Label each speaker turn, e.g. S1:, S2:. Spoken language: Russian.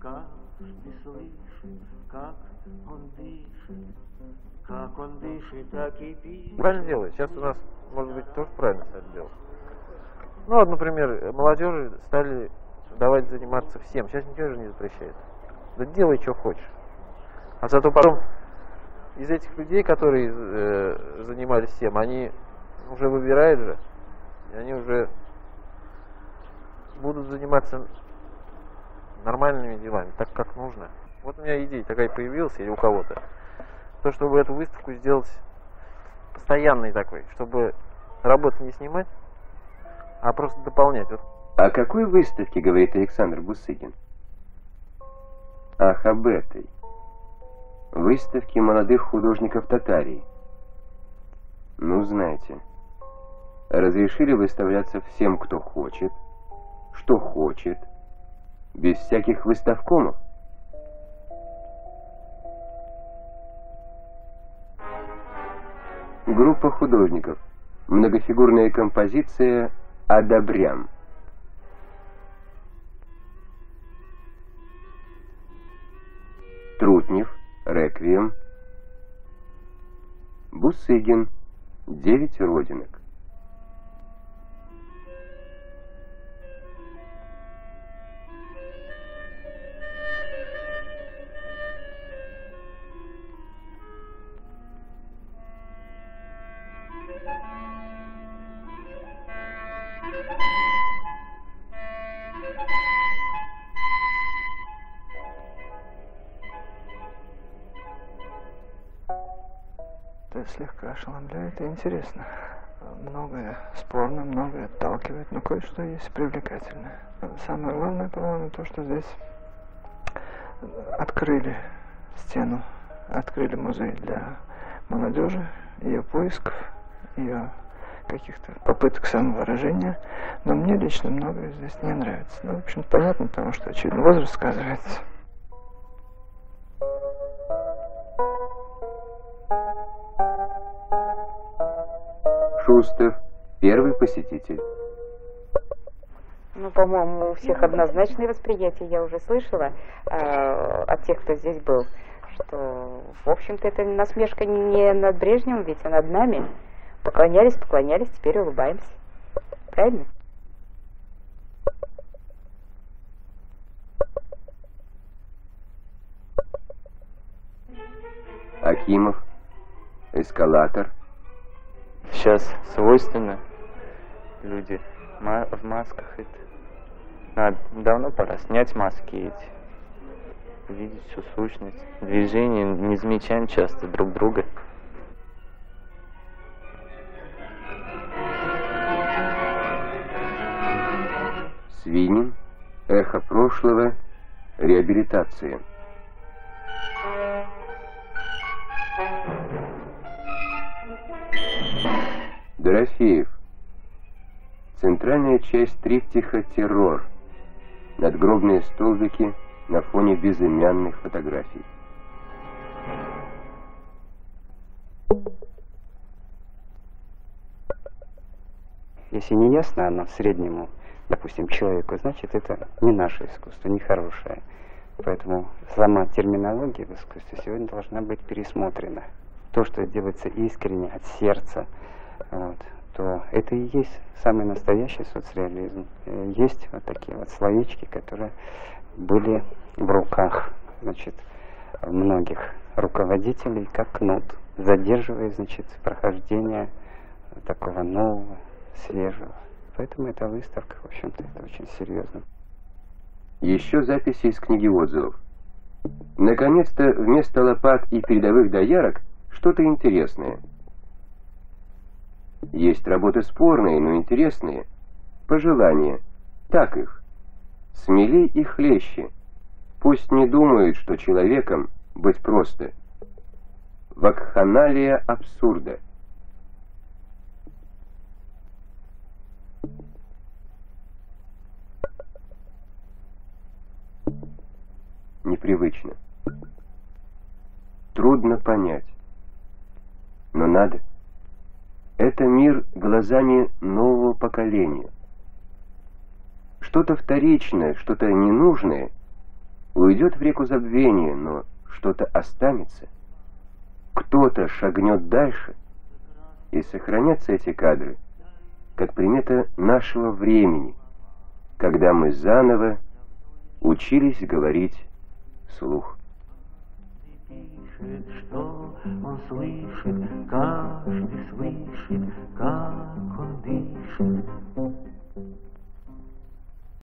S1: каждый слышит, как он дышит, как он дышит, так и пишет.
S2: Правильно делает. Сейчас у нас, может быть, тоже правильно стали делать. Ну вот, например, молодежи стали давать заниматься всем. Сейчас ничего же не запрещает. Да делай, что хочешь. А зато потом из этих людей, которые э, занимались всем, они уже выбирают же, и они уже будут заниматься нормальными делами, так как нужно. Вот у меня идея такая появилась, или у кого-то, то, чтобы эту выставку сделать постоянной такой, чтобы работу не снимать, а просто дополнять. Вот.
S3: О какой выставке говорит Александр Бусыгин? Ах, об этой. Выставке молодых художников Татарии. Ну, знаете, разрешили выставляться всем, кто хочет, что хочет, без всяких выставкомов. Группа художников. Многофигурная композиция «Одобрям». Трутнев, Реквием. Бусыгин, Девять родинок.
S4: Это слегка ошеломляет и интересно. Многое спорно, многое отталкивает, но кое-что есть привлекательное. Самое главное, по-моему, то, что здесь открыли стену, открыли музей для молодежи, ее поисков, ее каких-то попыток самовыражения, но мне лично многое здесь не нравится. Ну, в общем, понятно, потому что, очевидно, возраст сказывается.
S3: Шустов, первый посетитель.
S5: Ну, по-моему, у всех однозначное восприятие, я уже слышала э, от тех, кто здесь был, что, в общем-то, это насмешка не над Брежневым, ведь а над нами. Поклонялись, поклонялись, теперь улыбаемся. Правильно?
S3: Акимов, эскалатор.
S6: Сейчас свойственно люди в масках это. Надо, давно пора снять маски эти. Видеть всю сущность. Движение, не замечаем часто друг друга.
S3: Свинин, эхо прошлого, реабилитация. Дорофеев. Центральная часть триптиха «Террор». Надгробные столбики на фоне безымянных фотографий.
S7: Если не ясно оно среднему, допустим, человеку, значит, это не наше искусство, не хорошее. Поэтому сама терминология в искусстве сегодня должна быть пересмотрена. То, что делается искренне, от сердца, вот, то это и есть самый настоящий соцреализм. Э, Есть вот такие вот словечки, которые были в руках, значит, многих руководителей, как кнут, задерживая, значит, прохождение такого нового, свежего. Поэтому эта выставка, в общем-то, это очень серьезно.
S3: Еще записи из книги отзывов. Наконец-то вместо лопат и передовых доярок что-то интересное. Есть работы спорные, но интересные. Пожелания. Так их. Смелей и хлеще. Пусть не думают, что человеком быть просто. Вакханалия абсурда. Непривычно. Трудно понять. Но надо. Это мир глазами нового поколения. Что-то вторичное, что-то ненужное уйдет в реку забвения, но что-то останется. Кто-то шагнет дальше, и сохранятся эти кадры, как примета нашего времени, когда мы заново учились говорить вслух.
S1: Пишет, что он слышит, каждый слышит, как он дышит.